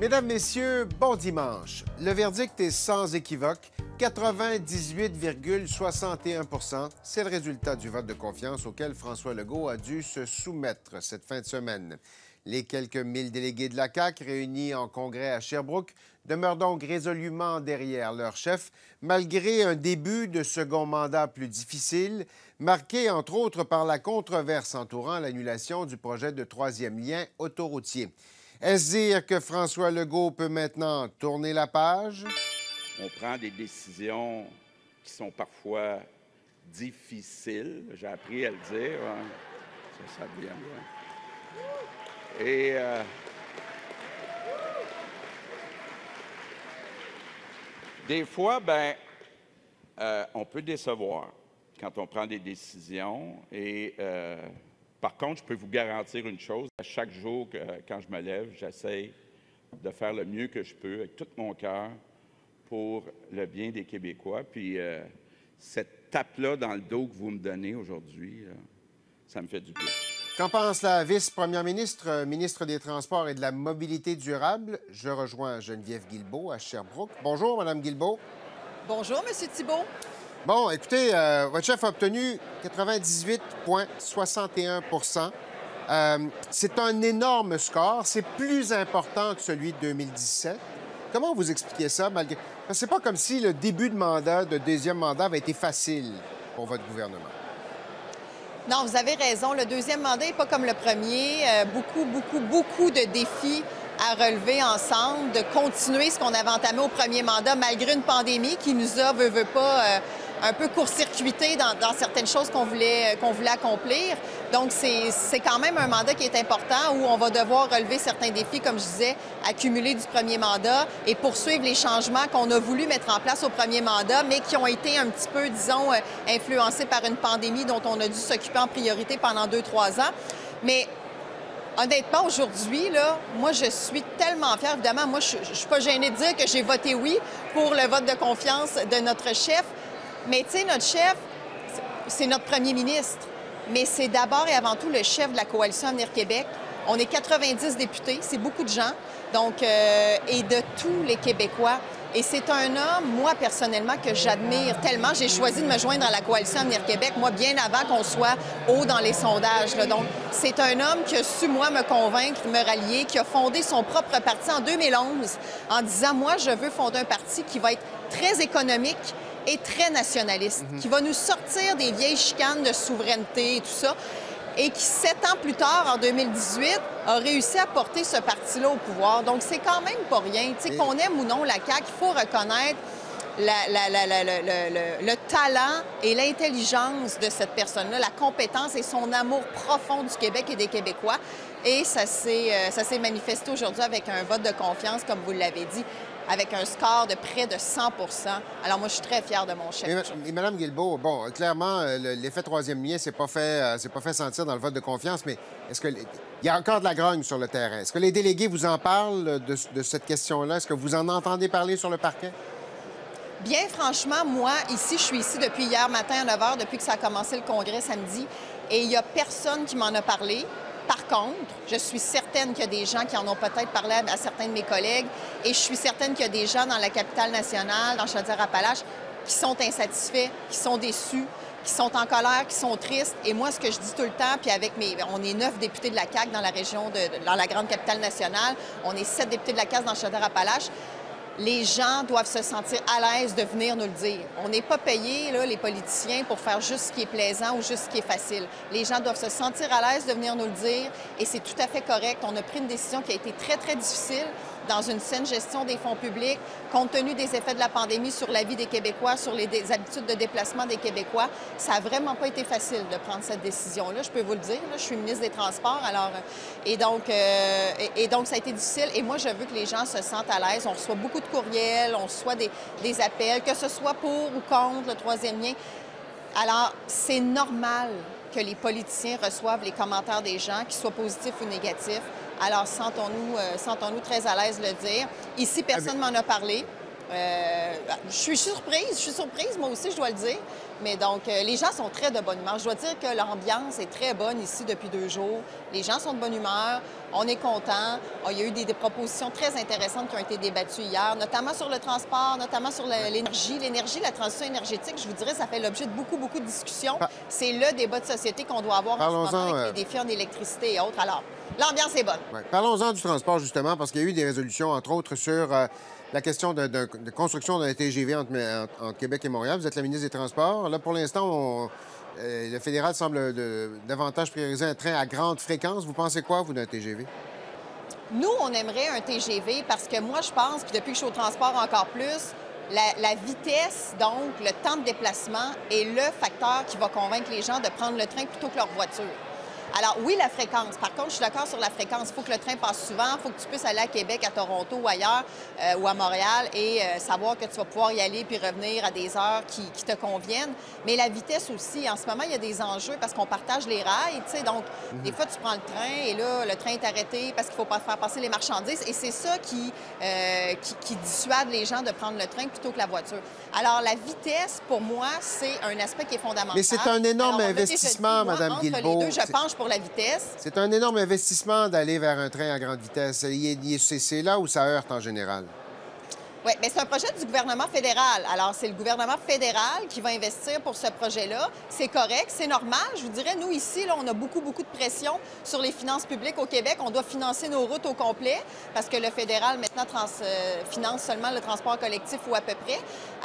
Mesdames, Messieurs, bon dimanche. Le verdict est sans équivoque. 98,61% C'est le résultat du vote de confiance auquel François Legault a dû se soumettre cette fin de semaine. Les quelques mille délégués de la CAQ réunis en congrès à Sherbrooke demeurent donc résolument derrière leur chef, malgré un début de second mandat plus difficile, marqué entre autres par la controverse entourant l'annulation du projet de troisième lien autoroutier. Est-ce dire que François Legault peut maintenant tourner la page? On prend des décisions qui sont parfois difficiles. J'ai appris à le dire. Hein. Ça, ça vient Et euh, des fois, ben, euh, on peut décevoir quand on prend des décisions et euh, par contre, je peux vous garantir une chose. À chaque jour, quand je me lève, j'essaie de faire le mieux que je peux avec tout mon cœur pour le bien des Québécois. Puis euh, cette tape-là dans le dos que vous me donnez aujourd'hui, ça me fait du bien. Qu'en pense la vice-première ministre, euh, ministre des Transports et de la Mobilité durable? Je rejoins Geneviève Guilbeault à Sherbrooke. Bonjour, Madame Guilbeault. Bonjour, Monsieur Thibault. Bon, écoutez, euh, votre chef a obtenu 98,61% euh, C'est un énorme score. C'est plus important que celui de 2017. Comment vous expliquez ça, malgré... C'est pas comme si le début de mandat, de deuxième mandat, avait été facile pour votre gouvernement. Non, vous avez raison. Le deuxième mandat n'est pas comme le premier. Euh, beaucoup, beaucoup, beaucoup de défis à relever ensemble, de continuer ce qu'on avait entamé au premier mandat, malgré une pandémie qui nous a, veut, veut pas, un peu court-circuité dans, certaines choses qu'on voulait, qu'on voulait accomplir. Donc, c'est quand même un mandat qui est important où on va devoir relever certains défis, comme je disais, accumuler du premier mandat et poursuivre les changements qu'on a voulu mettre en place au premier mandat, mais qui ont été un petit peu, disons, euh, influencés par une pandémie dont on a dû s'occuper en priorité pendant deux, trois ans. Mais honnêtement, aujourd'hui, moi, je suis tellement fière. Évidemment, moi, je ne suis pas gênée de dire que j'ai voté oui pour le vote de confiance de notre chef. Mais tu sais, notre chef, c'est notre premier ministre. Mais c'est d'abord et avant tout le chef de la coalition Avenir Québec. On est 90 députés, c'est beaucoup de gens, donc, euh, et de tous les Québécois. Et c'est un homme, moi, personnellement, que j'admire tellement. J'ai choisi de me joindre à la coalition Avenir Québec, moi, bien avant qu'on soit haut dans les sondages. Donc, c'est un homme qui a su, moi, me convaincre, me rallier, qui a fondé son propre parti en 2011 en disant, moi, je veux fonder un parti qui va être très économique, et très nationaliste, qui va nous sortir des vieilles chicanes de souveraineté et tout ça, et qui, sept ans plus tard, en 2018, a réussi à porter ce parti-là au pouvoir. Donc, c'est quand même pas rien. Tu sais, qu'on aime ou non la CAQ, il faut reconnaître le, talent et l'intelligence de cette personne-là, la compétence et son amour profond du Québec et des Québécois. Et ça s'est euh, manifesté aujourd'hui avec un vote de confiance, comme vous l'avez dit avec un score de près de 100% Alors moi, je suis très fière de mon chef. Et, Mme Guilbeault, bon, clairement, euh, l'effet troisième lien, c'est pas fait, euh, c'est pas fait sentir dans le vote de confiance, mais est-ce que il y a encore de la grogne sur le terrain Est-ce que les délégués vous en parlent de, cette question-là? Est-ce que vous en entendez parler sur le parquet? Bien franchement, moi, ici, je suis ici depuis hier matin à 9 h, depuis que ça a commencé le congrès samedi, et il n'y a personne qui m'en a parlé. Par contre, je suis certaine qu'il y a des gens qui en ont peut-être parlé à certains de mes collègues et je suis certaine qu'il y a des gens dans la capitale nationale, dans Chaudière-Appalaches, qui sont insatisfaits, qui sont déçus, qui sont en colère, qui sont tristes. Et moi, ce que je dis tout le temps, puis avec mes... On est neuf députés de la CAQ dans la région, de, dans la grande capitale nationale. On est sept députés de la CAQ dans Chaudière-Appalaches les gens doivent se sentir à l'aise de venir nous le dire. On n'est pas payés, là, les politiciens, pour faire juste ce qui est plaisant ou juste ce qui est facile. Les gens doivent se sentir à l'aise de venir nous le dire et c'est tout à fait correct. On a pris une décision qui a été très, très difficile dans une saine gestion des fonds publics, compte tenu des effets de la pandémie sur la vie des Québécois, sur les habitudes de déplacement des Québécois. Ça n'a vraiment pas été facile de prendre cette décision-là, je peux vous le dire. je suis ministre des Transports, alors... Euh, et donc, euh, et, donc, ça a été difficile. Et moi, je veux que les gens se sentent à l'aise. On reçoit beaucoup de courriels, on reçoit des, des appels, que ce soit pour ou contre le troisième lien. Alors, c'est normal que les politiciens reçoivent les commentaires des gens, qu'ils soient positifs ou négatifs. Alors, sentons-nous euh, sentons-nous très à l'aise de le dire. Ici, personne ne m'en a parlé. Euh, je suis surprise, je suis surprise, moi aussi, je dois le dire. Mais donc, euh, les gens sont très de bonne humeur. Je dois dire que l'ambiance est très bonne ici depuis deux jours. Les gens sont de bonne humeur. On est content. Oh, il y a eu des, propositions très intéressantes qui ont été débattues hier, notamment sur le transport, notamment sur l'énergie. L'énergie, la transition énergétique, je vous dirais, ça fait l'objet de beaucoup, beaucoup de discussions. C'est le débat de société qu'on doit avoir en ce moment avec les défis en électricité et autres. Alors, l'ambiance est bonne. Parlons-en du transport, justement, parce qu'il y a eu des résolutions, entre autres, sur la question de, construction d'un TGV entre, Québec et Montréal. Vous êtes la ministre des Transports. Là, pour l'instant, euh, le fédéral semble davantage prioriser un train à grande fréquence. Vous pensez quoi, vous, d'un TGV? Nous, on aimerait un TGV parce que moi, je pense, puis depuis que je suis au transport encore plus, la, vitesse, donc le temps de déplacement, est le facteur qui va convaincre les gens de prendre le train plutôt que leur voiture. Alors, oui, la fréquence. Par contre, je suis d'accord sur la fréquence. Il faut que le train passe souvent. Il faut que tu puisses aller à Québec, à Toronto ou ailleurs, euh, ou à Montréal, et euh, savoir que tu vas pouvoir y aller puis revenir à des heures qui, te conviennent. Mais la vitesse aussi. En ce moment, il y a des enjeux parce qu'on partage les rails, tu sais. Donc, mhm. des fois, tu prends le train et là, le train est arrêté parce qu'il faut pas faire passer les marchandises. Et c'est ça qui, euh, qui, qui dissuade les gens de prendre le train plutôt que la voiture. Alors, la vitesse, pour moi, c'est un aspect qui est fondamental. Mais c'est un énorme investissement, Mme Guilbeault. Les deux, C'est un énorme investissement d'aller vers un train à grande vitesse. C'est là où ça heurte en général. Oui, mais c'est un projet du gouvernement fédéral. Alors, c'est le gouvernement fédéral qui va investir pour ce projet-là. C'est correct, c'est normal. Je vous dirais, nous, ici, on a beaucoup, beaucoup de pression sur les finances publiques au Québec. On doit financer nos routes au complet parce que le fédéral, maintenant, euh, finance seulement le transport collectif ou à peu près.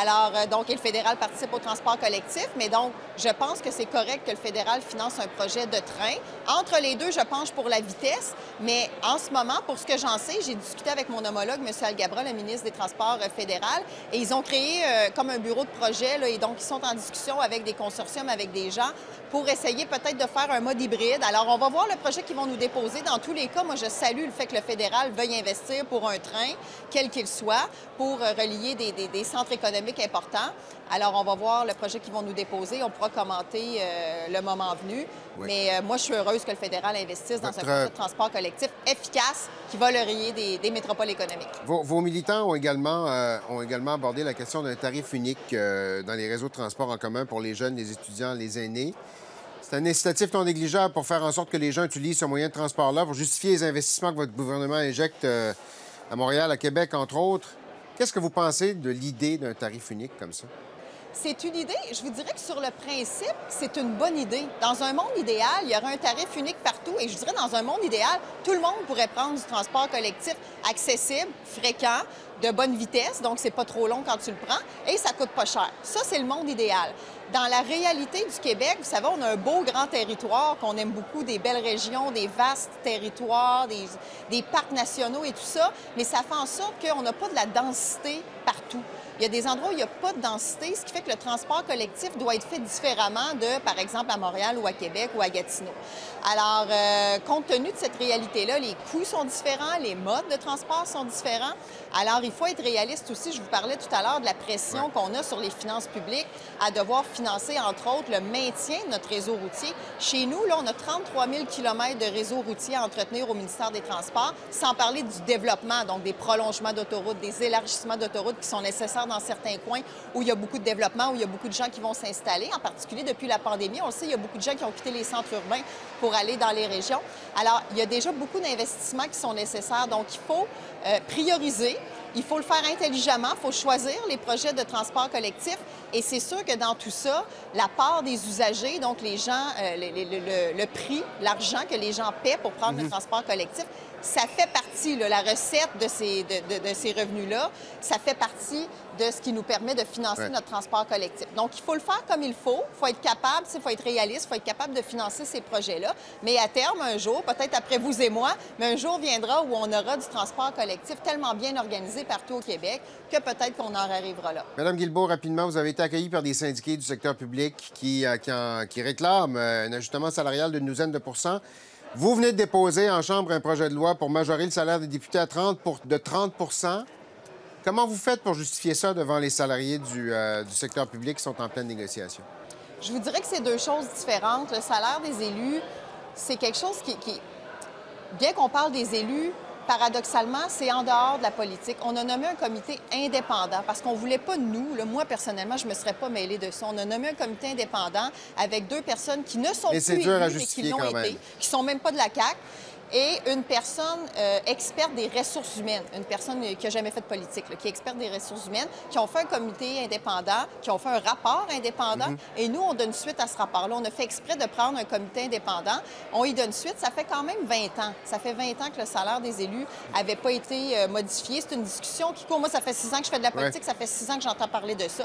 Alors, euh, donc, et le fédéral participe au transport collectif. Mais donc, je pense que c'est correct que le fédéral finance un projet de train. Entre les deux, je penche pour la vitesse. Mais en ce moment, pour ce que j'en sais, j'ai discuté avec mon homologue, M. Algabra, le ministre des Transports fédéral. Et ils ont créé euh, comme un bureau de projet, là, et donc ils sont en discussion avec des consortiums, avec des gens, pour essayer peut-être de faire un mode hybride. Alors, on va voir le projet qu'ils vont nous déposer. Dans tous les cas, moi, je salue le fait que le fédéral veuille investir pour un train, quel qu'il soit, pour euh, relier des, centres économiques importants. Alors, on va voir le projet qu'ils vont nous déposer. On pourra commenter euh, le moment venu. Mais moi, je suis heureuse que le fédéral investisse dans un projet de transport collectif efficace qui va le des, des métropoles économiques. vos militants ont également euh, ont également abordé la question d'un tarif unique euh, dans les réseaux de transport en commun pour les jeunes, les étudiants, les aînés. C'est un incitatif non négligeable pour faire en sorte que les gens utilisent ce moyen de transport-là pour justifier les investissements que votre gouvernement injecte euh, à Montréal, à Québec, entre autres. Qu'est-ce que vous pensez de l'idée d'un tarif unique comme ça? C'est une idée, je vous dirais que sur le principe, c'est une bonne idée. Dans un monde idéal, il y aurait un tarif unique partout et je dirais dans un monde idéal, tout le monde pourrait prendre du transport collectif accessible, fréquent, de bonne vitesse, donc c'est pas trop long quand tu le prends et ça coûte pas cher. Ça, c'est le monde idéal. Dans la réalité du Québec, vous savez, on a un beau grand territoire qu'on aime beaucoup, des belles régions, des vastes territoires, des, des parcs nationaux et tout ça, mais ça fait en sorte qu'on n'a pas de la densité partout. Il y a des endroits où il n'y a pas de densité, ce qui fait que le transport collectif doit être fait différemment de, par exemple, à Montréal ou à Québec ou à Gatineau. Alors, euh, compte tenu de cette réalité-là, les coûts sont différents, les modes de transport sont différents. Alors, faut être réaliste aussi. Je vous parlais tout à l'heure de la pression qu'on a sur les finances publiques à devoir financer, entre autres, le maintien de notre réseau routier. Chez nous, là, on a 33 000 km de réseau routier à entretenir au ministère des Transports, sans parler du développement, donc des prolongements d'autoroutes, des élargissements d'autoroutes qui sont nécessaires dans certains coins où il y a beaucoup de développement, où il y a beaucoup de gens qui vont s'installer. En particulier, depuis la pandémie, on le sait, il y a beaucoup de gens qui ont quitté les centres urbains pour aller dans les régions. Alors, il y a déjà beaucoup d'investissements qui sont nécessaires. Donc, il faut euh, prioriser. Il faut le faire intelligemment, il faut choisir les projets de transport collectif. Et c'est sûr que dans tout ça, la part des usagers, donc les gens, euh, le, prix, l'argent que les gens paient pour prendre le mhm. transport collectif, ça fait partie, la recette de ces, de, ces revenus-là, ça fait partie de ce qui nous permet de financer notre transport collectif. Donc, il faut le faire comme il faut. Il faut être capable, il faut être réaliste, il faut être capable de financer ces projets-là. Mais à terme, un jour, peut-être après vous et moi, mais un jour viendra où on aura du transport collectif tellement bien organisé partout au Québec que peut-être qu'on en arrivera là. Madame Guilbeault, rapidement, vous avez été accueillie par des syndiqués du secteur public qui, euh, qui, qui réclament euh, un ajustement salarial d'une douzaine de pourcents. Vous venez de déposer en Chambre un projet de loi pour majorer le salaire des députés à 30 de 30% Comment vous faites pour justifier ça devant les salariés euh, du, secteur public qui sont en pleine négociation? Je vous dirais que c'est deux choses différentes. Le salaire des élus, c'est quelque chose qui, Bien qu'on parle des élus, paradoxalement, c'est en dehors de la politique. On a nommé un comité indépendant parce qu'on ne voulait pas nous, là, moi personnellement, je ne me serais pas mêlée de ça. On a nommé un comité indépendant avec deux personnes qui ne sont Mais plus c'est dur à élues et qui l'ont été, qui sont même pas de la CAQ et une personne euh, experte des ressources humaines, une personne qui n'a jamais fait de politique, là, qui est experte des ressources humaines, qui ont fait un comité indépendant, qui ont fait un rapport indépendant. Mhm. Et nous, on donne suite à ce rapport-là. On a fait exprès de prendre un comité indépendant. On y donne suite. Ça fait quand même 20 ans. Ça fait 20 ans que le salaire des élus n'avait pas été euh, modifié. C'est une discussion qui court. Moi, ça fait 6 ans que je fais de la politique. Ça fait 6 ans que j'entends parler de ça.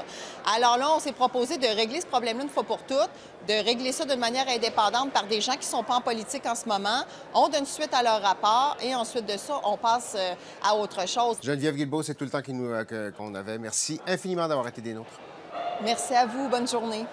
Alors là, on s'est proposé de régler ce problème-là une fois pour toutes, de régler ça d'une manière indépendante par des gens qui ne sont pas en politique en ce moment. On donne suite à leur rapport et ensuite de ça, on passe euh, à autre chose. Geneviève Guilbeault, c'est tout le temps euh, qu'on avait. Merci infiniment d'avoir été des nôtres. Merci à vous. Bonne journée.